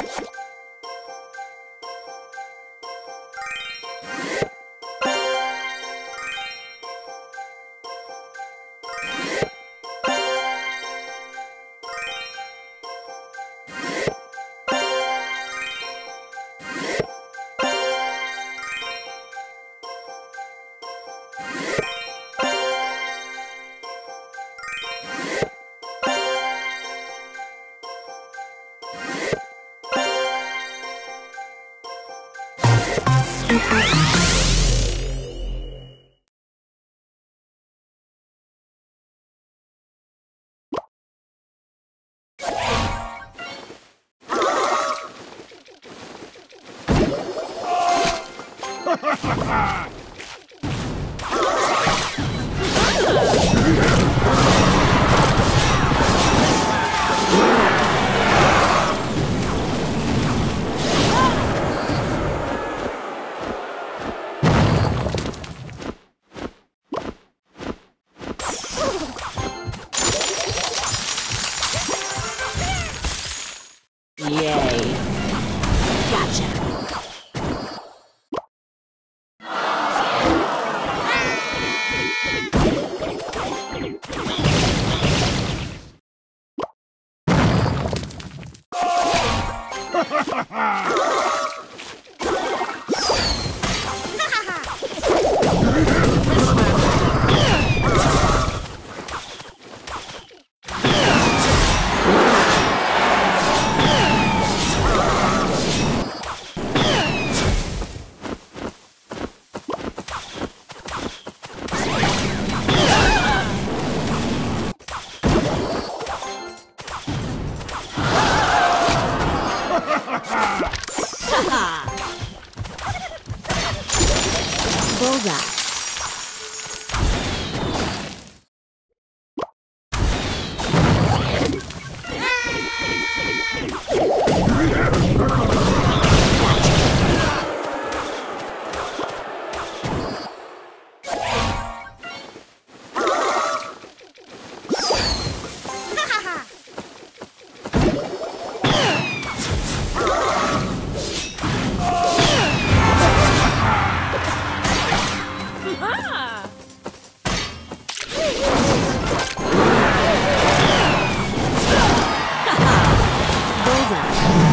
you Yeah. ha! Ah! Bullseye.